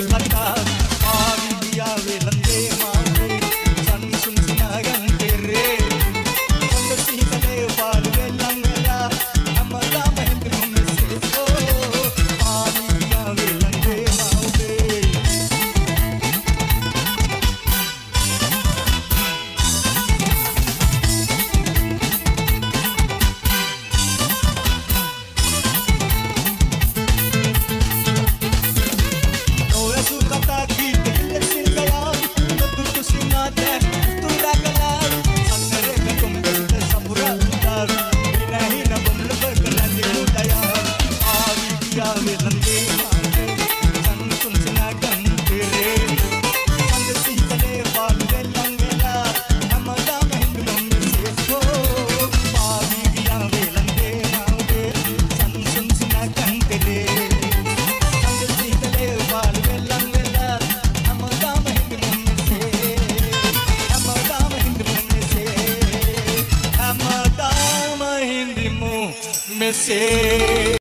desmarcadas vencer.